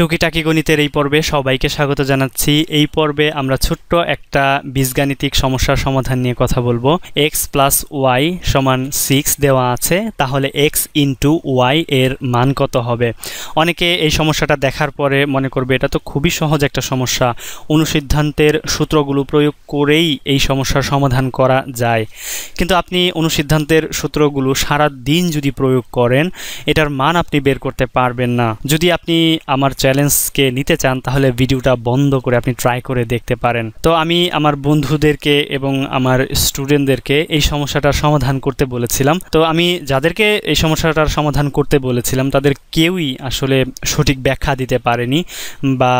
টুকিটাকি গণিতের এই পর্বে সবাইকে স্বাগত জানাচ্ছি। এই পর্বে আমরা ছোট্ট একটা বীজগাণিতিক সমস্যার সমাধান নিয়ে কথা বলব। এক্স প্লাস ওয়াই সমান সিক্স দেওয়া আছে। তাহলে এক্স ইন্টু ওয়াই এর মান কত হবে? অনেকে এই সমস্যাটা দেখার পরে মনে করবে, এটা তো খুবই সহজ একটা সমস্যা। অনুসিদ্ধান্তের সূত্রগুলো প্রয়োগ করেই এই সমস্যার সমাধান করা যায়। কিন্তু আপনি অনুসিদ্ধান্তের সূত্রগুলো সারা দিন যদি প্রয়োগ করেন, এটার মান আপনি বের করতে পারবেন না। যদি আপনি আমার চ্যালেঞ্জকে নিতে চান, তাহলে ভিডিওটা বন্ধ করে আপনি ট্রাই করে দেখতে পারেন। তো আমি আমার বন্ধুদেরকে এবং আমার স্টুডেন্টদেরকে এই সমস্যাটার সমাধান করতে বলেছিলাম। তো আমি যাদেরকে এই সমস্যাটার সমাধান করতে বলেছিলাম, তাদের কেউই আসলে সঠিক ব্যাখ্যা দিতে পারেনি বা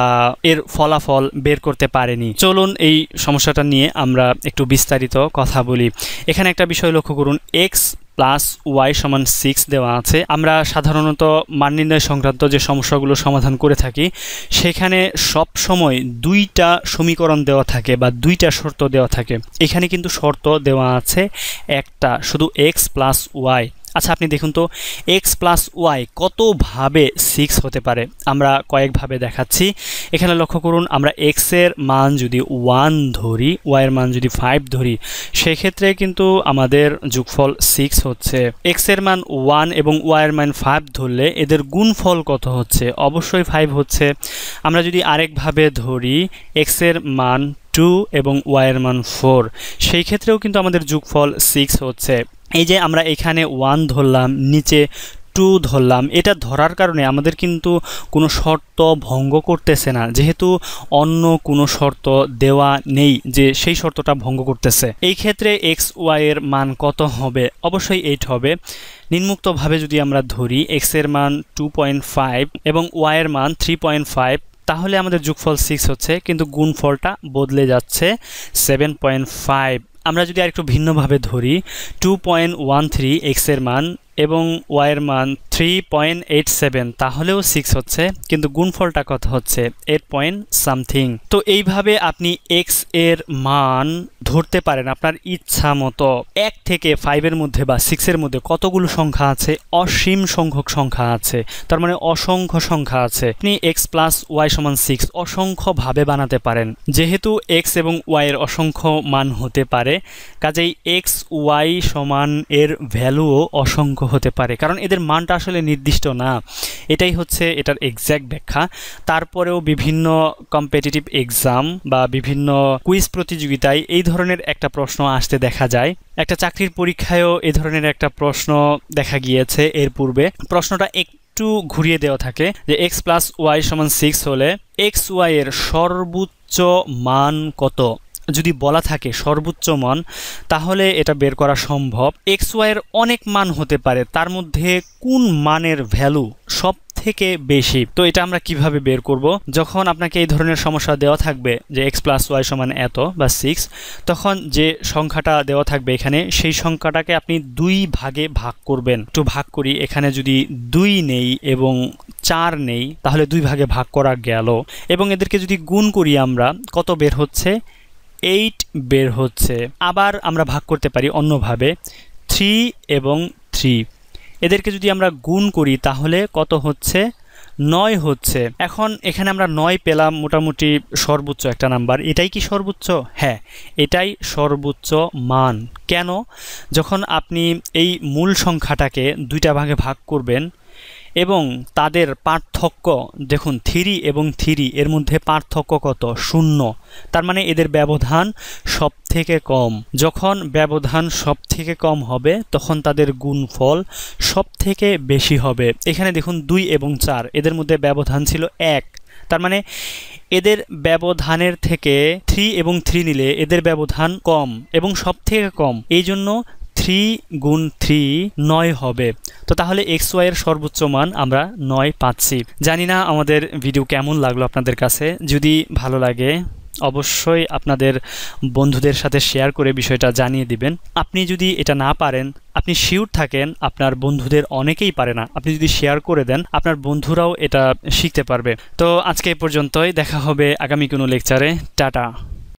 এর ফলাফল বের করতে পারেনি। চলুন এই সমস্যাটা নিয়ে আমরা একটু বিস্তারিত কথা বলি। এখানে একটা বিষয় লক্ষ্য করুন এক্স প্লাস ওয়াই সমান সিক্স দেওয়া আছে। আমরা সাধারণত মান নির্ণয় সংক্রান্ত যে সমস্যাগুলো সমাধান করে থাকি, সেখানে সব সময় দুইটা সমীকরণ দেওয়া থাকে বা দুইটা শর্ত দেওয়া থাকে। এখানে কিন্তু শর্ত দেওয়া আছে একটা, শুধু এক্স প্লাস ওয়াই আচ্ছা আপনি দেখুন তো এক্স প্লাস ওয়াই কতভাবে সিক্স হতে পারে? আমরা কয়েকভাবে দেখাচ্ছি। এখানে লক্ষ্য করুন, আমরা এক্সের মান যদি ওয়ান ধরি ওয়াইয়ের মান যদি ফাইভ ধরি, সেক্ষেত্রে কিন্তু আমাদের যোগফল সিক্স হচ্ছে। এক্সের মান ওয়ান এবং ওয়াইয়ের মান ফাইভ ধরলে এদের গুণফল কত হচ্ছে? অবশ্যই ফাইভ হচ্ছে। আমরা যদি আরেকভাবে ধরি এক্সের মান টু এবং ওয়াইয়ের মান ফোর সেই ক্ষেত্রেও কিন্তু আমাদের যোগফল সিক্স হচ্ছে। এই যে আমরা এখানে ওয়ান ধরলাম, নিচে টু ধরলাম, এটা ধরার কারণে আমাদের কিন্তু কোনো শর্ত ভঙ্গ করতেছে না। যেহেতু অন্য কোনো শর্ত দেওয়া নেই যে সেই শর্তটা ভঙ্গ করতেছে। এই ক্ষেত্রে এক্স ওয়াই এর মান কত হবে? অবশ্যই এইট হবে। নিম্মুক্তভাবে যদি আমরা ধরি এক্সের মান টু পয়েন্ট ফাইভ এবং ওয়াইয়ের মান থ্রি পয়েন্ট ফাইভ তাহলে আমাদের যোগফল সিক্স হচ্ছে, কিন্তু গুণফলটা বদলে যাচ্ছে সেভেন পয়েন্ট ফাইভ আমরা যদি আর একটু ভিন্নভাবে ধরি টু পয়েন্ট ওয়ান থ্রি এক্সের মান এবং ওয়াইয়ের মান থ্রি পয়েন্ট এইট সেভেন তাহলেও সিক্স হচ্ছে, কিন্তু গুণফলটা কত হচ্ছে? এইট পয়েন্ট সামথিং তো এইভাবে আপনি এক্সের মান ধরতে পারেন আপনার ইচ্ছা মতো। এক থেকে ফাইভের মধ্যে বা সিক্সের মধ্যে কতগুলো সংখ্যা আছে? অসীম সংখ্যক সংখ্যা আছে। তার মানে অসংখ্য সংখ্যা আছে। আপনি এক্স প্লাস ওয়াই সমান সিক্স অসংখ্যভাবে বানাতে পারেন। যেহেতু এক্স এবং ওয়াইয়ের অসংখ্য মান হতে পারে, কাজেই এক্স ওয়াই সমান এর ভ্যালুও অসংখ্য হতে পারে। কারণ এদের মানটা আসলে নির্দিষ্ট না। এটাই হচ্ছে এটার এক্স্যাক্ট ব্যাখ্যা। তারপরেও বিভিন্ন কম্পিটিটিভ এক্সাম বা বিভিন্ন কুইজ প্রতিযোগিতায় এই ধরনের একটা প্রশ্ন আসতে দেখা যায়। একটা চাকরির পরীক্ষায়ও এই ধরনের একটা প্রশ্ন দেখা গিয়েছে এর পূর্বে। প্রশ্নটা এক একটু ঘুরিয়ে দেওয়া থাকে যে এক্স প্লাস ওয়াই সমান সিক্স হলে এক্স ওয়াই এর সর্বোচ্চ মান কত? যদি বলা থাকে সর্বোচ্চ মান, তাহলে এটা বের করা সম্ভব। এক্স ওয়াইয়ের অনেক মান হতে পারে, তার মধ্যে কোন মানের ভ্যালু সব থেকে বেশি? তো এটা আমরা কীভাবে বের করব? যখন আপনাকে এই ধরনের সমস্যা দেওয়া থাকবে, যে এক্স প্লাস ওয়াই সমান এত বা সিক্স তখন যে সংখ্যাটা দেওয়া থাকবে এখানে, সেই সংখ্যাটাকে আপনি দুই ভাগে ভাগ করবেন। একটু ভাগ করি, এখানে যদি দুই নেই এবং চার নেই, তাহলে দুই ভাগে ভাগ করা গেল। এবং এদেরকে যদি গুণ করি আমরা, কত বের হচ্ছে? এইট বের হচ্ছে। আবার আমরা ভাগ করতে পারি অন্যভাবে থ্রি এবং থ্রি এদেরকে যদি আমরা গুণ করি, তাহলে কত হচ্ছে? নয় হচ্ছে। এখন এখানে আমরা নয় পেলাম, মোটামুটি সর্বোচ্চ একটা নাম্বার। এটাই কি সর্বোচ্চ? হ্যাঁ এটাই সর্বোচ্চ মান। কেন? যখন আপনি এই মূল সংখ্যাটাকে দুইটা ভাগে ভাগ করবেন এবং তাদের পার্থক্য, দেখুন, থ্রি এবং থ্রি, এর মধ্যে পার্থক্য কত? শূন্য। তার মানে এদের ব্যবধান সব থেকে কম। যখন ব্যবধান সব থেকে কম হবে, তখন তাদের গুণফল সব থেকে বেশি হবে। এখানে দেখুন, দুই এবং চার, এদের মধ্যে ব্যবধান ছিল এক। তার মানে এদের ব্যবধানের থেকে থ্রি এবং থ্রি নিলে এদের ব্যবধান কম এবং সব থেকে কম। এই জন্য থ্রি গুণ থ্রি নয় হবে। তো তাহলে এক্স ওয়াইয়ের সর্বোচ্চ মান আমরা নয় পাচ্ছি। জানি না আমাদের ভিডিও কেমন লাগল আপনাদের কাছে। যদি ভালো লাগে, অবশ্যই আপনাদের বন্ধুদের সাথে শেয়ার করে বিষয়টা জানিয়ে দিবেন। আপনি যদি এটা না পারেন, আপনি শিওর থাকেন আপনার বন্ধুদের অনেকেই পারে না। আপনি যদি শেয়ার করে দেন, আপনার বন্ধুরাও এটা শিখতে পারবে। তো আজকে এ পর্যন্তই। দেখা হবে আগামী কোনো লেকচারে টাটা।